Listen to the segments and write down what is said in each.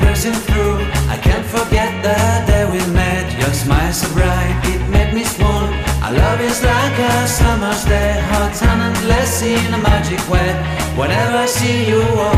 piercing through. I can't forget the day we met. Your smile so bright, it made me swoon. Our love is like a summer's day, hot and endless in a magic way. Whenever I see you, all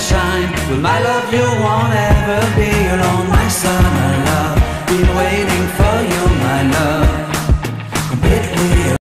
shine. With my love, you won't ever be alone. My summer love, been waiting